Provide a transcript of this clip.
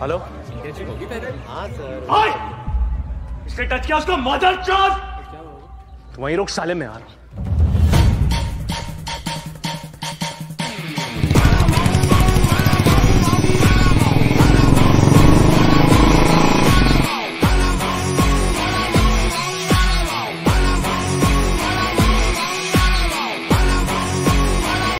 Hello. हाँ sir. इसने touch किया उसको मदर चौथ तो वहीं रोक साले में आ रहा